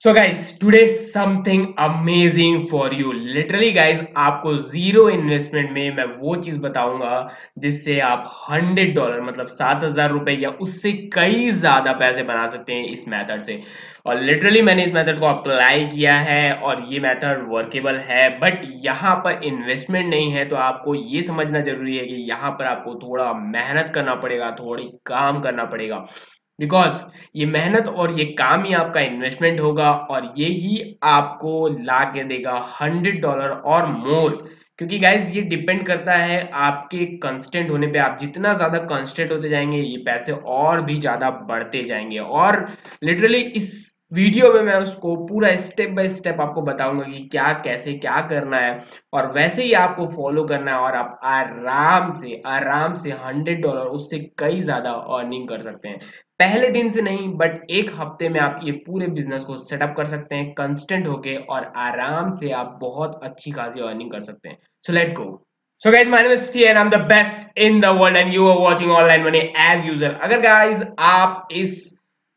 So guys today something amazing for you literally guys आपको zero investment में मैं वो चीज़ बताऊँगा जिससे आप हंड्रेड डॉलर मतलब सात हज़ार रुपए या उससे कई ज़्यादा पैसे बना सकते हैं इस मेथड से। और लिटरली मैंने इस मेथड को अप्लाई किया है और ये मेथड वर्केबल है बट यहाँ पर इन्वेस्टमेंट नहीं है तो आपको ये समझना ज़रूरी है कि यहाँ पर आपको थोड़ा मेहनत करना पड़ेगा, थोड़ी काम करना पड़ेगा। बिकॉज़ ये मेहनत और ये काम ही आपका इन्वेस्टमेंट होगा और ये ही आपको ला के देगा हंड्रेड डॉलर और मोर क्योंकि गाइज़ ये डिपेंड करता है आपके कंस्टेंट होने पे। आप जितना ज़्यादा कंस्टेंट होते जाएँगे, ये पैसे और भी ज़्यादा बढ़ते जाएँगे। और लिटरली इस वीडियो में मैं उसको पूरा स्टेप बाय स्टेप आपको बताऊँगा कि क्या, कैसे, क्या करना है। और वैसे ही आपको फॉलो करना है और आप आराम से आराम से हंड्रेड डॉलर उससे कई ज़्यादा अर्निंग कर सकते हैं। पहले दिन से नहीं बट एक हफ़्ते में आप ये पूरे बिज़नेस को सेटअप कर सकते हैं कंस्टेंट होके और आराम से आप बहुत अच्छी खासी अर्निंग कर सकते हैं so let's go So guys, my name is T and I'm the best in the world and you are watching online money as usual. अगर guys आप इस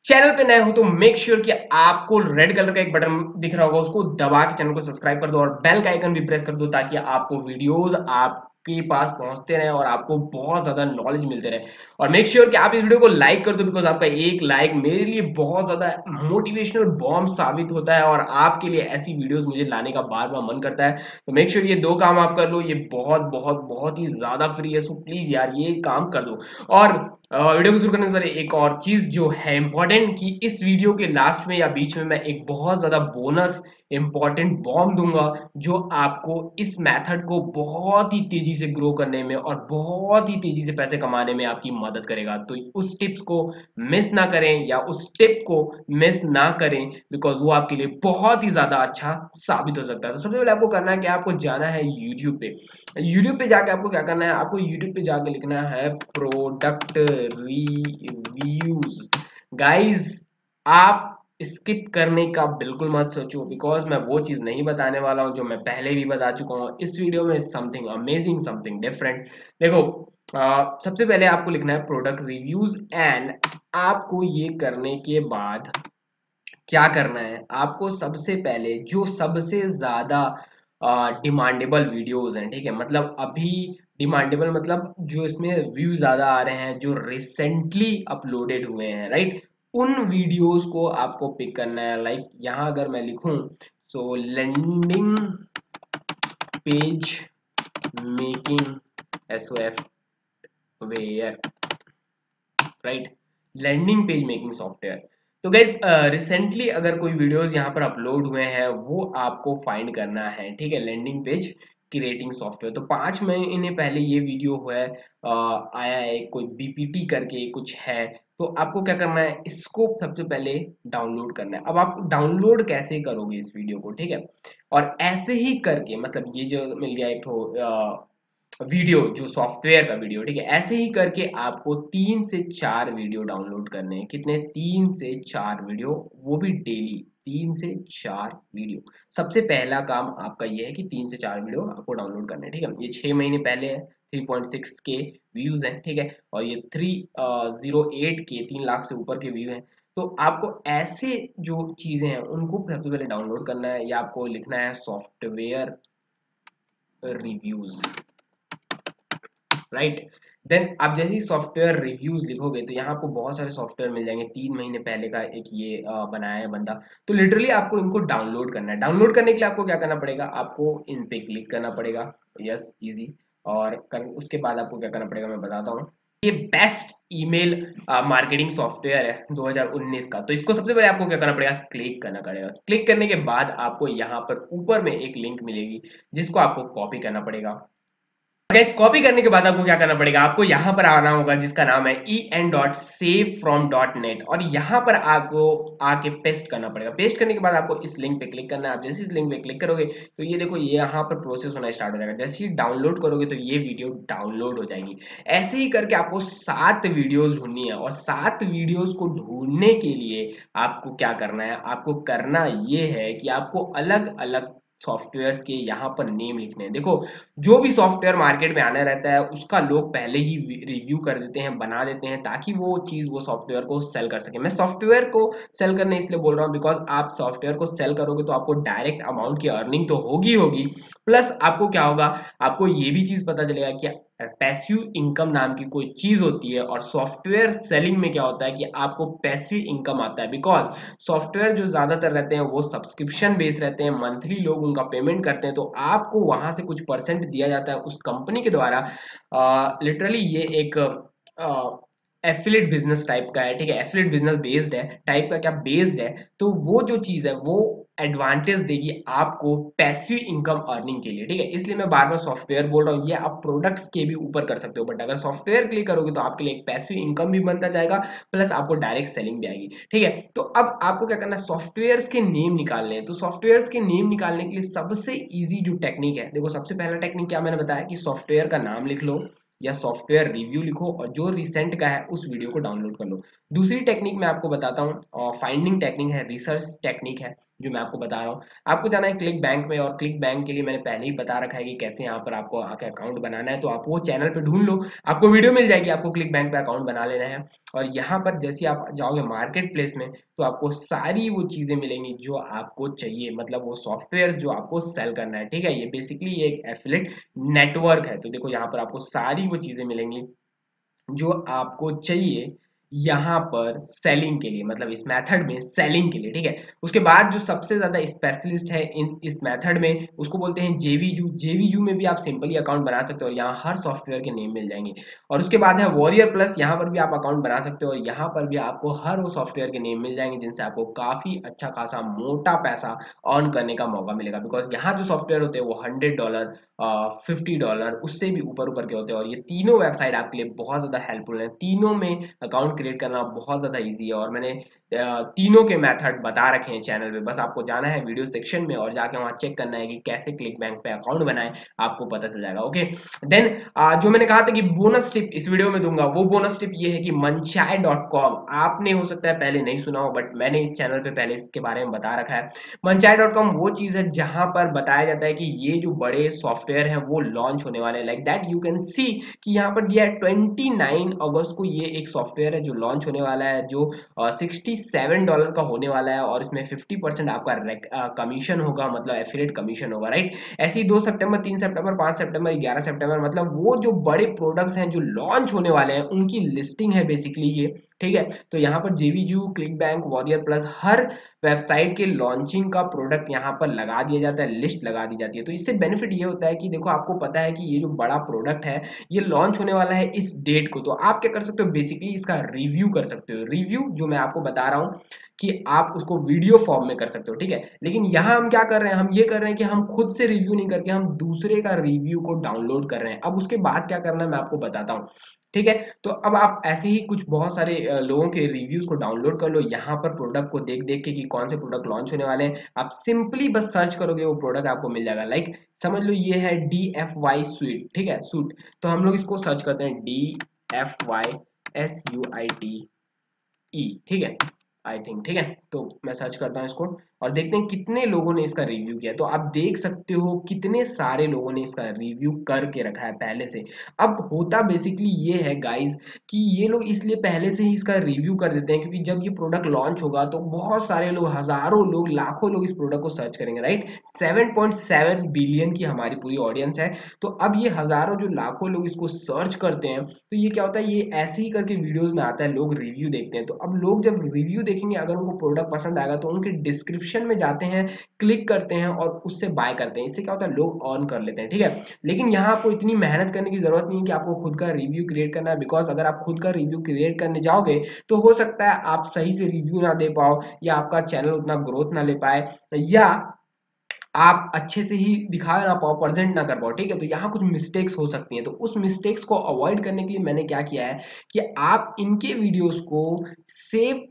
चैनल पे नए हो तो मेक श्योर sure कि आपको रेड कलर का एक बटन दिख रहा होगा उसको दबा के चैनल को सब्सक्राइब कर दो और बेल का आइकन भी प्रेस कर दो ताकि आपको वीडियोस आप के पास पहुँचते रहे और आपको बहुत ज़्यादा नॉलेज मिलते रहे। और मेक श्योर sure कि आप इस वीडियो को लाइक कर दो बिकॉज़ आपका एक लाइक मेरे लिए बहुत ज़्यादा मोटिवेशनल बॉम्ब साबित होता है और आपके लिए ऐसी वीडियोस मुझे लाने का बार बार मन करता है। तो मेक श्योर sure ये दो काम आप कर लो, ये बहुत बहुत बहुत ही ज़्यादा फ्री है सो प्लीज़ यार ये काम कर दो। और वीडियो को शुरू करने से पहले एक और चीज़ जो है इंपॉर्टेंट कि इस वीडियो के लास्ट में या बीच में मैं एक बहुत ज़्यादा बोनस इंपॉर्टेंट बॉम्ब दूँगा जो आपको इस मेथड को बहुत ही तेज़ी से ग्रो करने में और बहुत ही तेज़ी से पैसे कमाने में आपकी मदद करेगा। तो उस टिप्स को मिस ना करें या उस टिप को मिस ना करें बिकॉज़ वो आपके लिए बहुत ही ज़्यादा अच्छा साबित हो सकता है। तो सबसे पहले आपको करना है कि आपको जाना है यूट्यूब पे। यूट्यूब पे जाके आपको क्या करना है? आपको यूट्यूब पे जाके लिखना है प्रोडक्ट रिव्यूज़ गाइज़ आप स्किप करने का बिल्कुल मत सोचो बिकॉज़ मैं वो चीज़ नहीं बताने वाला हूँ जो मैं पहले भी बता चुका हूँ। इस वीडियो में समथिंग अमेजिंग समथिंग डिफरेंट देखो आ, सबसे पहले आपको लिखना है प्रोडक्ट रिव्यूज़ एंड आपको ये करने के बाद क्या करना है? आपको सबसे पहले जो सबसे ज़्यादा डिमांडेबल वीडियोस हैं ठीक है? मतलब अभी डिमांडेबल मतलब जो इसमें व्यू ज़्यादा आ रहे हैं जो रिसेंटली अपलोडेड हुए हैं राइट उन वीडियोस को आपको पिक करना है। लाइक यहाँ अगर मैं लिखूं so landing page making S O F ware write landing page making software तो गई रिसेंटली अगर कोई वीडियोस यहाँ पर अपलोड हुए हैं, वो आपको फाइंड करना है, ठीक है? लैंडिंग पेज क्रिएटिंग सॉफ्टवेयर तो पाँच महीने पहले ये वीडियो हुआ है आया है, कोई बीपीटी करके कुछ है तो आपको क्या करना है इसको सबसे पहले डाउनलोड करना है। अब आप डाउनलोड कैसे करोगे इस वीडियो को, ठीक है? और ऐसे ही करके मतलब ये जो मिल गया एक वीडियो, जो सॉफ्टवेयर का वीडियो, ठीक है? ऐसे ही करके आपको तीन से चार वीडियो डाउनलोड करने हैं। कितने? तीन से चार वीडियो, वो भी डेली तीन से चार वीडियो सबसे पहला काम आपका ये है कि तीन से चार वीडियो आपको डाउनलोड करना है, ठीक है? ये छह महीने पहले है 3.6 के व्यूज़ हैं, ठीक है? और ये 308 के तीन लाख से ऊपर के व्यू हैं। तो आपको ऐसे जो चीज़ें हैं, उनको सबसे पहले डाउनलोड करना है, या आपको लिखना है सॉफ्टवेयर रिव्यूज़ राइट देन आप जैसे ही सॉफ्टवेयर रिव्यूज़ लिखोगे तो यहाँ आपको बहुत सारे सॉफ्टवेयर मिल जाएँगे। तीन महीने पहले का एक ये बनाया है बंदा। तो लिटरली आपको इनको डाउनलोड करना है। डाउनलोड करने के लिए आपको क्या करना पड़ेगा? आपको इन पे क्लिक करना पड़ेगा। यस इजी और कर, उसके बाद आपको क्या करना पड़ेगा मैं बताता हूँ। ये बेस्ट ईमेल मार्केटिंग सॉफ्टवेयर है 2019 का। तो इसको सबसे पहले आपको क्या करना पड़ेगा? क्लिक करना पड़ेगा। क्लिक करने के बाद आपको यहाँ पर ऊपर में एक लिंक मिलेगी जिसको आपको कॉपी करना पड़ेगा। गैस कॉपी करने के बाद आपको क्या करना पड़ेगा? आपको यहाँ पर आना होगा, जिसका नाम है E N dot save from dot net और यहाँ पर आपको आके पेस्ट करना पड़ेगा। पेस्ट करने के बाद आपको इस लिंक पे क्लिक करना है। आप जैसे इस लिंक पे क्लिक करोगे तो ये देखो, ये यहाँ पर प्रोसेस होना स्टार्ट हो जाएगा। जैसे ही डाउनलोड करोगे तो ये वीडियो डाउनलोड हो जाएगी। ऐसे ही करके आपको सात वीडियोज़ ढूंढनी है और सात वीडियोज़ को ढूँढने के लिए आपको क्या करना है? आपको करना ये है कि आपको अलग अलग सॉफ्टवेयर के यहाँ पर नेम लिखने हैं। देखो, जो भी सॉफ्टवेयर मार्केट में आना रहता है, उसका लोग पहले ही रिव्यू कर देते हैं, बना देते हैं, ताकि वो चीज़, वो सॉफ्टवेयर को सेल कर सके। मैं सॉफ्टवेयर को सेल करने इसलिए बोल रहा हूँ बिकॉज़ आप सॉफ्टवेयर को सेल करोगे तो आपको डायरेक्ट अमाउंट की अर्निंग तो होगी होगी। प्लस आपको क्या होगा, आपको ये भी चीज़ पता चलेगा कि पैसिव इनकम नाम की कोई चीज़ होती है और सॉफ्टवेयर सेलिंग में क्या होता है कि आपको पैसिव इनकम आता है। बिकॉज़ सॉफ्टवेयर जो ज़्यादातर रहते हैं वो सब्सक्रिप्शन बेस रहते हैं मंथली लोग उनका पेमेंट करते हैं तो आपको वहाँ से कुछ परसेंट दिया जाता है उस कंपनी के द्वारा। लिटरली ये एक आ, एफिलेट बिज़नेस टाइप का है ठीक है? एफिलेट बिज़नेस बेस्ड है टाइप का क्या बेस्ड है तो वो जो चीज़ है वो एडवांटेज देगी आपको पैसिव इनकम अर्निंग के लिए, ठीक है? इसलिए मैं बार बार सॉफ्टवेयर बोल रहा हूँ, ये आप प्रोडक्ट्स के भी ऊपर कर सकते हो बट अगर सॉफ्टवेयर क्लिक करोगे तो आपके लिए एक पैसिव इनकम भी बनता जाएगा प्लस आपको डायरेक्ट सेलिंग भी आएगी, ठीक है? तो अब आपको क्या करना है? सॉफ्टवेयर के नेम निकालने हैं। तो सॉफ्टवेयर के नेम निकालने के लिए सबसे ईजी जो टेक्निक है, देखो सबसे पहला टेक्निक क्या मैंने बताया कि सॉफ्टवेयर का नाम लिख लो, या सॉफ्टवेयर रिव्यू लिखो, और जो रिसेंट का है, उस वीडियो को डाउनलोड कर लो। दूसरी टेक्निक मैं आपको बताता हूँ फाइंडिंग टेक्निक है रिसर्च टेक्निक है। जो मैं आपको बता रहा हूँ। आपको जाना है क्लिक बैंक में और क्लिक बैंक के लिए मैंने पहले ही बता रखा है कि कैसे यहाँ पर आपको आके अकाउंट बनाना है। तो आप वो चैनल पे ढूंढ लो। आपको वीडियो मिल जाएगी, आपको क्लिक बैंक पे अकाउंट बना लेना है। और यहाँ पर जैसे आप जाओगे मार्केट प्लेस में तो आपको सारी वो चीज़ें मिलेंगी जो आपको चाहिए। मतलब वो सॉफ्टवेयर जो आपको सेल करना है, ठीक है? ये बेसिकली एक एफिलेट नेटवर्क है। तो देखो यहाँ पर आपको सारी वो चीज़ें मिलेंगी जो आपको चाहिए। यहाँ पर सेलिंग के लिए मतलब इस मेथड में सेलिंग के लिए, ठीक है? उसके बाद जो सबसे ज़्यादा स्पेशलिस्ट है इन, इस मेथड में, उसको बोलते हैं जेवीजू जेवीजू में भी आप सिंपली अकाउंट बना सकते हो और यहाँ हर सॉफ्टवेयर के नेम मिल जाएँगे। और उसके बाद है वॉरियर प्लस यहाँ पर भी आप अकाउंट बना सकते हो और यहाँ पर भी आपको हर वो सॉफ्टवेयर के नेम मिल जाएँगे, जिनसे आपको काफ़ी अच्छा खासा मोटा पैसा अर्न करने का मौका मिलेगा। बिकॉज़ यहाँ जो सॉफ्टवेयर होते हैं, वो हंड्रेड डॉलर फिफ्टी डॉलर उससे भी ऊपर ऊपर के होते हैं और ये तीनों वेबसाइट आपके लिए बहुत ज़्यादा हेल्पफुल है। तीनों में अकाउंट क्रिएट करना बहुत ज़्यादा ईजी है और मैंने तीनों के मेथड बता रखे हैं चैनल पे। बस आपको जाना है वीडियो सेक्शन में और जाके वहाँ चेक करना है कि कैसे क्लिक बैंक पे अकाउंट बनाए, आपको पता चल जाएगा, ओके? देन जो मैंने कहा था कि बोनस टिप इस वीडियो में दूँगा, वो बोनस टिप ये है कि कॉम आपने हो सकता है पहले नहीं सुना हो बट मैंने इस चैनल पे पहले इसके बारे में बता रखा है। कॉम वो चीज़ है जहाँ पर बताया जाता है कि ये जो बड़े सॉफ्टवेयर है, वो लॉन्च होने वाले like that you can see कि यहाँ पर दिया है ट्वेंटी अगस्त को ये एक सॉफ्टवेयर है जो लॉन्च होने वाला है, जो सिक्सटी सेवन डॉलर का होने वाला है और इसमें फिफ्टी परसेंट आपका कमीशन होगा मतलब एफिलेट कमीशन होगा राइट ऐसे ही दो सितंबर, तीन सितंबर, पाँच सितंबर, ग्यारह सितंबर मतलब वो जो बड़े प्रोडक्ट्स हैं, जो लॉन्च होने वाले हैं, उनकी लिस्टिंग है बेसिकली ये। ठीक है? तो यहाँ पर जेवीजू क्लिक बैंक वॉरियर प्लस हर वेबसाइट के लॉन्चिंग का प्रोडक्ट यहाँ पर लगा दिया जाता है लिस्ट लगा दी जाती है। तो इससे बेनिफिट ये होता है कि देखो, आपको पता है कि ये जो बड़ा प्रोडक्ट है, ये लॉन्च होने वाला है इस डेट को। तो आप क्या कर सकते हो? बेसिकली इसका रिव्यू कर सकते हो। रिव्यू जो मैं आपको बता रहा हूँ कि आप उसको वीडियो फॉर्म में कर सकते हो, ठीक है? लेकिन यहाँ हम क्या कर रहे हैं? हम ये कर रहे हैं कि हम खुद से रिव्यू नहीं करके हम दूसरे का रिव्यू को डाउनलोड कर रहे हैं। अब उसके बाद क्या करना है? मैं आपको बताता हूँ। ठीक है? तो अब आप ऐसे ही कुछ बहुत सारे लोगों के रिव्यूज़ को डाउनलोड कर लो। यहाँ पर प्रोडक्ट को देख देख के कि कौन से प्रोडक्ट लॉन्च होने वाले हैं। आप सिंपली बस सर्च करोगे, वो प्रोडक्ट आपको मिल जाएगा। लाइक समझ लो ये है डी एफ़ वाई स्वीट ठीक है? सूट तो हम लोग इसको सर्च करते हैं D F Y S U I T E ठीक है? आई थिंक ठीक है? तो मैं सर्च करता हूँ इसको। और देखते हैं कितने लोगों ने इसका रिव्यू किया। तो आप देख सकते हो कितने सारे लोगों ने इसका रिव्यू करके रखा है पहले से। अब होता बेसिकली ये है गाइस कि ये लोग इसलिए पहले से ही इसका रिव्यू कर देते हैं क्योंकि जब ये प्रोडक्ट लॉन्च होगा तो बहुत सारे लोग, हज़ारों लोग, लाखों लोग इस प्रोडक्ट को सर्च करेंगे राइट सेवन बिलियन की हमारी पूरी ऑडियंस है। तो अब ये हज़ारों जो लाखों लोग इसको सर्च करते हैं तो ये क्या होता है? ये ऐसे ही करके वीडियोज़ में आता है, लोग रिव्यू देखते हैं। तो अब लोग जब रिव्यू देखेंगे, अगर उनको प्रोडक्ट पसंद आएगा तो उनके डिस्क्रिप्शन डिस्क्रिप्शन में जाते हैं क्लिक करते हैं और उससे बाय करते हैं। इससे क्या होता है? लोग ऑन कर लेते हैं, ठीक है? लेकिन यहाँ आपको इतनी मेहनत करने की ज़रूरत नहीं है कि आपको खुद का रिव्यू क्रिएट करना है बिकॉज़ अगर आप खुद का रिव्यू क्रिएट करने जाओगे तो हो सकता है आप सही से रिव्यू ना दे पाओ या आपका चैनल उतना ग्रोथ ना ले पाए या आप अच्छे से ही दिखा ना पाओ प्रेजेंट ना कर पाओ, ठीक है? तो यहाँ कुछ मिस्टेक्स हो सकती हैं। तो उस मिस्टेक्स को अवॉइड करने के लिए मैंने क्या किया है कि आप इनके वीडियोस को सेव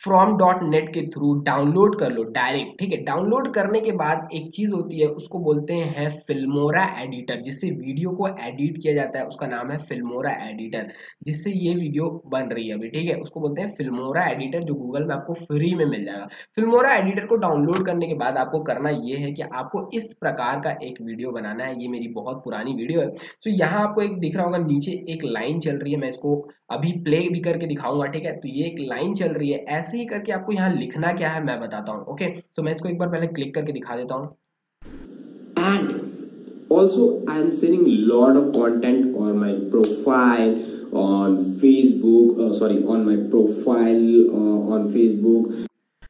फ्रॉम डॉट नेट के थ्रू डाउनलोड कर लो डायरेक्ट ठीक है? डाउनलोड करने के बाद एक चीज़ होती है, उसको बोलते हैं फिल्मोरा एडिटर जिससे वीडियो को एडिट किया जाता है, उसका नाम है फिल्मोरा एडिटर जिससे ये वीडियो बन रही है अभी, ठीक है? उसको बोलते हैं फिल्मोरा एडिटर जो गूगल में आपको फ्री में मिल जाएगा। फिल्मोरा एडिटर को डाउनलोड करने के बाद आपको करना ये है कि आपको इस प्रकार का एक वीडियो बनाना है। ये मेरी बहुत पुरानी वीडियो है। तो यहाँ आपको एक दिख रहा होगा, नीचे एक लाइन चल रही है, मैं इसको अभी प्ले भी करके दिखाऊँगा, ठीक है? तो ये एक लाइन चल रही है ऐसे ही करके आपको यहाँ लिखना क्या है, मैं बताता हूँ ओके तो मैं इसको एक बार पहले क्लिक करके दिखा देता हूँ। And also I am seeing lord of content on my profile on Facebook sorry on my profile on Facebook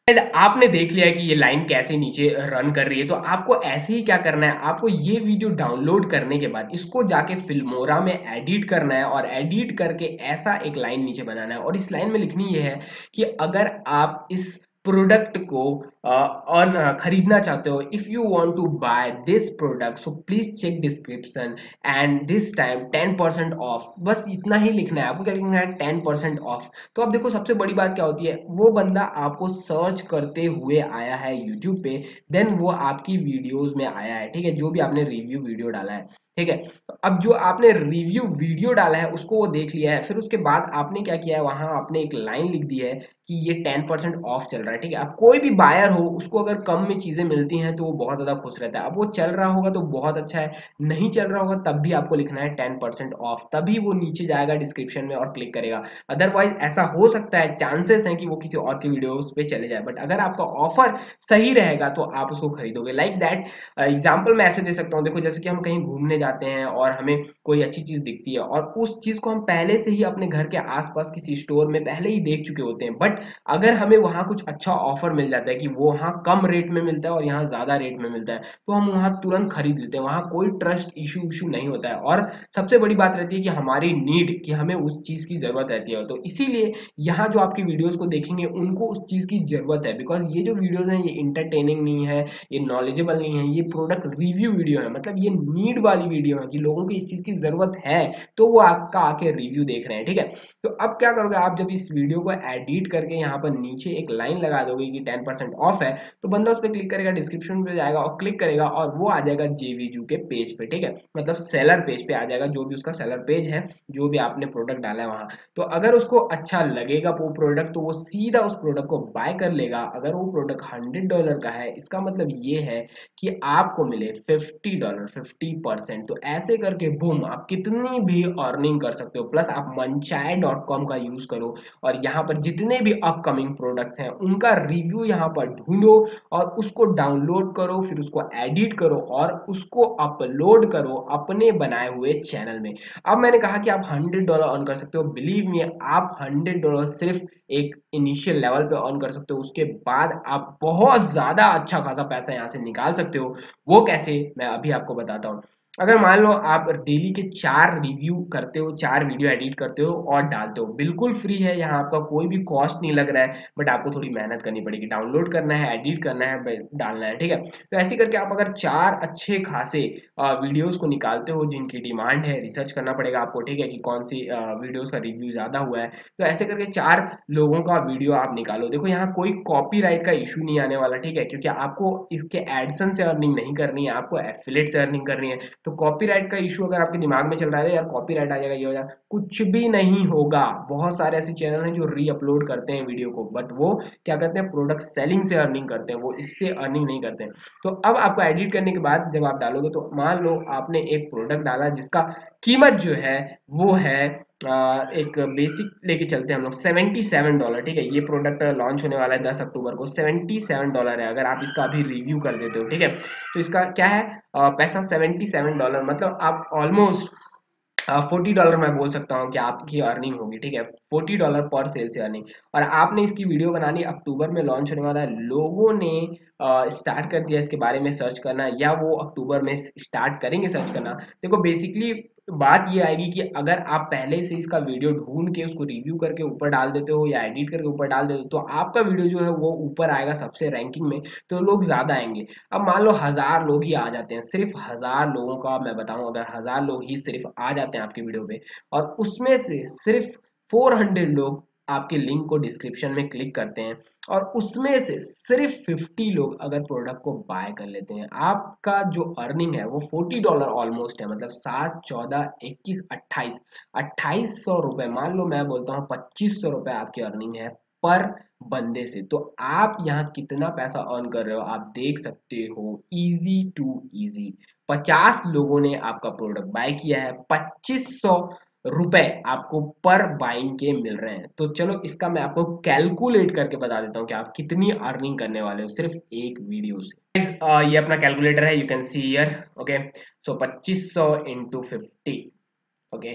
आपने देख लिया कि ये लाइन कैसे नीचे रन कर रही है तो आपको ऐसे ही क्या करना है? आपको ये वीडियो डाउनलोड करने के बाद इसको जाके फिल्मोरा में एडिट करना है और एडिट करके ऐसा एक लाइन नीचे बनाना है। और इस लाइन में लिखनी ये है कि अगर आप इस प्रोडक्ट को और खरीदना चाहते हो if you want to buy this product so please check description and this time ten percent off बस इतना ही लिखना है। आपको क्या लिखना है? टेन परसेंट ऑफ़ तो अब देखो, सबसे बड़ी बात क्या होती है? वो बंदा आपको सर्च करते हुए आया है यूट्यूब पे देन वो आपकी वीडियोज़ में आया है। ठीक है? जो भी आपने रिव्यू वीडियो डाला है। ठीक है? तो अब जो आपने रिव्यू वीडियो डाला है, उसको वो देख लिया है, फिर उसके बाद आपने क्या किया है? वहाँ आपने एक लाइन लिख दी है कि ये टेन परसेंट ऑफ़ चल रहा है, ठीक है? अब कोई भी बायर हो, उसको अगर कम में चीज़ें मिलती हैं तो वो बहुत ज़्यादा खुश रहता है। अब वो चल रहा होगा तो बहुत अच्छा है, नहीं चल रहा होगा तब भी आपको लिखना है टेन परसेंट ऑफ़ तभी वो नीचे जाएगा डिस्क्रिप्शन में और क्लिक करेगा। अदरवाइज़ ऐसा हो सकता है चांसेस हैं कि वो किसी और की वीडियो पे चले जाए बट अगर आपका ऑफ़र सही रहेगा तो आप उसको खरीदोगे। लाइक दैट एग्ज़ाम्पल मैं ऐसे दे सकता हूँ। देखो, जैसे कि हम कहीं घूमने जाते हैं और हमें कोई अच्छी चीज़ दिखती है। और उस चीज़ को हम पहले से ही अपने घर के आसपास किसी स्टोर में पहले ही देख चुके होते हैं। बट अगर हमें वहाँ कुछ अच्छा ऑफ़र मिल जाता है कि वो वहाँ कम रेट में मिलता है और यहाँ ज़्यादा रेट में मिलता है तो हम वहाँ तुरंत खरीद लेते हैं। वहाँ कोई ट्रस्ट इशू इशू नहीं होता है। और सबसे बड़ी बात रहती है कि हमारी नीड, कि हमें उस चीज़ की ज़रूरत रहती है। तो इसीलिए यहाँ जो आपकी वीडियोस को देखेंगे, उनको उस चीज़ की ज़रूरत है। बिकॉज़ ये जो वीडियोज़ हैं, ये इंटरटेनिंग नहीं है, ये नॉलेजेबल नहीं है, ये प्रोडक्ट रिव्यू वीडियो है। मतलब ये नीड वाली वीडियो है, कि लोगों को इस चीज़ की ज़रूरत है तो वो आपका आके रिव्यू देख रहे हैं, ठीक है? तो अब क्या करोगे, आप जब इस वीडियो को एडिट करके यहाँ पर नीचे एक लाइन लगा दोगे कि टेन परसेंट ऑफ़ है तो बंदा उस पर क्लिक करेगा डिस्क्रिप्शन पे जाएगा और क्लिक करेगा और वो आ जाएगा जेवीजू के पेज पे, ठीक है? मतलब सेलर पेज पे आ जाएगा, जो भी उसका सेलर पेज है, जो भी आपने प्रोडक्ट डाला है वहाँ। तो अगर उसको अच्छा लगेगा वो प्रोडक्ट तो वो सीधा उस प्रोडक्ट को बाय कर लेगा। अगर वो प्रोडक्ट हंड्रेड डॉलर का है, इसका मतलब ये है कि आपको मिले फिफ्टी डॉलर फिफ्टी परसेंट तो ऐसे करके बूम आप कितनी भी अर्निंग कर सकते हो प्लस आप मनचाय डॉट कॉम का यूज़ करो और यहाँ पर जितने भी अपकमिंग प्रोडक्ट्स हैं, उनका रिव्यू यहाँ पर ढूंढो और उसको डाउनलोड करो, फिर उसको एडिट करो और उसको अपलोड करो अपने बनाए हुए चैनल में। अब मैंने कहा कि आप हंड्रेड डॉलर अर्न कर सकते हो। बिलीव मी आप हंड्रेड डॉलर सिर्फ़ एक इनिशियल लेवल पे अर्न कर सकते हो। उसके बाद आप बहुत ज़्यादा अच्छा खासा पैसा यहाँ से निकाल सकते हो। वो कैसे? मैं अभी आपको बताता हूँ। अगर मान लो आप डेली के चार रिव्यू करते हो, चार वीडियो एडिट करते हो और डालते हो, बिल्कुल फ्री है यहाँ आपका, कोई भी कॉस्ट नहीं लग रहा है बट आपको थोड़ी मेहनत करनी पड़ेगी। डाउनलोड करना है एडिट करना है डालना है, ठीक है? तो ऐसे करके आप अगर चार अच्छे खासे वीडियोस को निकालते हो, जिनकी डिमांड है रिसर्च करना पड़ेगा आपको, ठीक है कि कौन सी वीडियोज़ का रिव्यू ज़्यादा हुआ है। तो ऐसे करके चार लोगों का वीडियो आप निकालो। देखो, यहाँ कोई कॉपी का इशू नहीं आने वाला, ठीक है? क्योंकि आपको इसके एडसन से अर्निंग नहीं करनी है, आपको एफिलेट से अर्निंग करनी है। तो कॉपीराइट का इशू अगर आपके दिमाग में चल रहा है, यार कॉपीराइट आ जाएगा, ये हो जाएगा, कुछ भी नहीं होगा। बहुत सारे ऐसे चैनल हैं जो री अपलोड करते हैं वीडियो को बट वो क्या करते हैं प्रोडक्ट सेलिंग से अर्निंग करते हैं, वो इससे अर्निंग नहीं करते हैं। तो अब आपको एडिट करने के बाद जब आप डालोगे तो मान लो आपने एक प्रोडक्ट डाला जिसका कीमत जो है, वो है एक बेसिक लेके चलते हैं हम लोग। सेवेंटी सेवन डॉलर ठीक है? ये प्रोडक्ट लॉन्च होने वाला है दस अक्टूबर को। सेवेंटी सेवन डॉलर है, अगर आप इसका अभी रिव्यू कर देते हो, ठीक है? तो इसका क्या है? पैसा सेवेंटी सेवन डॉलर मतलब आप ऑलमोस्ट फोर्टी डॉलर मैं बोल सकता हूँ कि आपकी अर्निंग होगी, ठीक है? फोर्टी डॉलर पर सेल से अर्निंग और आपने इसकी वीडियो बनानी अक्टूबर में लॉन्च होने वाला है। लोगों ने स्टार्ट कर दिया इसके बारे में सर्च करना, या वो अक्टूबर में स्टार्ट करेंगे सर्च करना। देखो बेसिकली बात ये आएगी कि अगर आप पहले से इसका वीडियो ढूंढ के उसको रिव्यू करके ऊपर डाल देते हो या एडिट करके ऊपर डाल देते हो तो आपका वीडियो जो है वो ऊपर आएगा सबसे रैंकिंग में तो लोग ज़्यादा आएँगे। अब मान लो हज़ार लोग ही आ जाते हैं, सिर्फ़ हज़ार लोगों का मैं बताऊँ, अगर हज़ार लोग ही सिर्फ़ आ जाते हैं आपके वीडियो पे, और उसमें से सिर्फ़ फोर लोग आपके लिंक को डिस्क्रिप्शन में क्लिक करते हैं और उसमें से सिर्फ़ 50 लोग अगर प्रोडक्ट को बाय कर लेते हैं, आपका जो अर्निंग है वो 40 डॉलर ऑलमोस्ट है मतलब सात, चौदह, इक्कीस, अट्ठाईस। अट्ठाईस सौ रुपए, मान लो मैं बोलता हूँ पच्चीस सौ रुपए आपकी अर्निंग है पर बंदे से। तो आप यहाँ कितना पैसा अर्न कर रहे हो, आप देख सकते हो इजी टू इजी पचास लोगों ने आपका प्रोडक्ट बाय किया है, पच्चीस सौ रुपए आपको पर बाइंग के मिल रहे हैं। तो चलो इसका मैं आपको कैलकुलेट करके बता देता हूँ कि आप कितनी अर्निंग करने वाले हो सिर्फ़ एक वीडियो से। ये अपना कैलकुलेटर है you can see here okay so पच्चीस सौ into fifty okay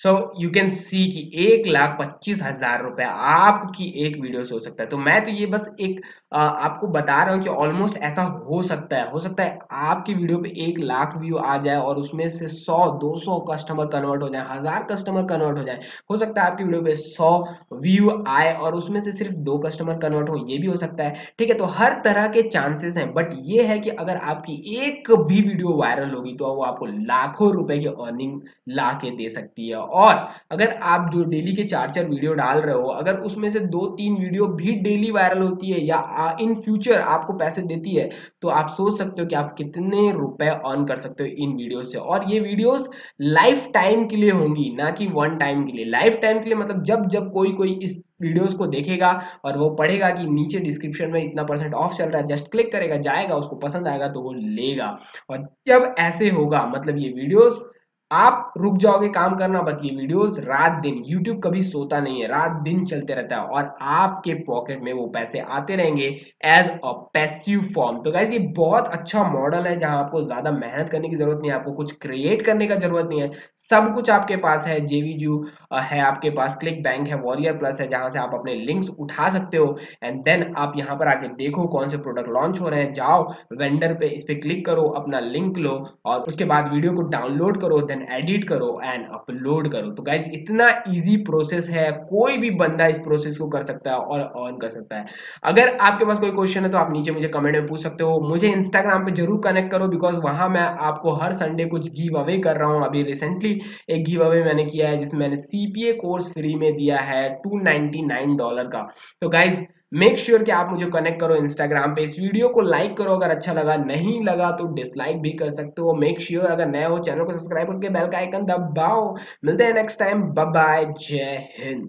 so you can see कि एक लाख पच्चीस हज़ार रुपए आपकी एक वीडियो से हो सकता है। तो मैं तो ये बस एक आ, आपको बता रहा हूँ कि ऑलमोस्ट ऐसा हो सकता है। हो सकता है आपकी वीडियो पे एक लाख व्यू आ जाए और उसमें से सौ दो सौ कस्टमर कन्वर्ट हो जाए हज़ार कस्टमर कन्वर्ट हो जाए। हो सकता है आपकी वीडियो पे सौ व्यू आए और उसमें से सिर्फ़ दो कस्टमर कन्वर्ट हो ये भी हो सकता है। ठीक है तो हर तरह के चांसेस हैं। बट ये है कि अगर आपकी एक भी वीडियो वायरल होगी तो वो आपको लाखों रुपए की अर्निंग ला दे सकती है और अगर आप जो डेली के चार चार वीडियो डाल रहे हो, अगर उसमें से दो तीन वीडियो भी डेली वायरल होती है या इन फ्यूचर आपको पैसे देती है तो आप सोच सकते हो कि आप कितने रुपए अर्न कर सकते हो इन वीडियो से। और ये वीडियोस लाइफ टाइम के लिए होंगी, ना कि वन टाइम के लिए। लाइफ टाइम के लिए मतलब जब जब कोई कोई इस वीडियोस को देखेगा और वो पढ़ेगा कि नीचे डिस्क्रिप्शन में इतना परसेंट ऑफ़ चल रहा है जस्ट क्लिक करेगा, जाएगा, उसको पसंद आएगा तो वो लेगा। और जब ऐसे होगा मतलब ये वीडियोस आप रुक जाओगे काम करना ये वीडियोस रात दिन यूट्यूब कभी सोता नहीं है। रात दिन चलते रहता है और आपके पॉकेट में वो पैसे आते रहेंगे एज अ पैसिव फॉर्म तो गाइज़ ये बहुत अच्छा मॉडल है जहाँ आपको ज़्यादा मेहनत करने की ज़रूरत नहीं है, आपको कुछ क्रिएट करने का ज़रूरत नहीं है। सब कुछ आपके पास है। जेवीजू है आपके पास क्लिक बैंक है वॉरियर प्लस है, जहाँ से आप अपने लिंक्स उठा सकते हो। एंड देन आप यहाँ पर आके देखो कौन से प्रोडक्ट लॉन्च हो रहे हैं। जाओ वेंडर पे इस पे क्लिक करो, अपना लिंक लो और उसके बाद वीडियो को डाउनलोड करो देन एडिट करो एंड अपलोड करो। तो गाइज़ इतना इजी प्रोसेस है। कोई भी बंदा इस प्रोसेस को कर सकता है और ऑन कर सकता है। अगर आपके पास कोई क्वेश्चन है तो आप नीचे मुझे कमेंट में पूछ सकते हो। मुझे इंस्टाग्राम पे ज़रूर कनेक्ट करो बिकॉज़ वहाँ मैं आपको हर संडे कुछ गिव अवे कर रहा हूँ। अभी रिसेंटली एक गिव अवे मैंने किया है, जिसमें मैंने सीपीए कोर्स फ्री में दिया है टू डॉलर का। तो गाइज़ मेक श्योर sure कि आप मुझे कनेक्ट करो इंस्टाग्राम पे। इस वीडियो को लाइक करो अगर अच्छा लगा नहीं लगा तो डिसलाइक भी कर सकते हो। मेक श्योर sure, अगर नए हो चैनल को सब्सक्राइब करके बेल का आइकन दबाओ। मिलते हैं नेक्स्ट टाइम बाय जय हिंद।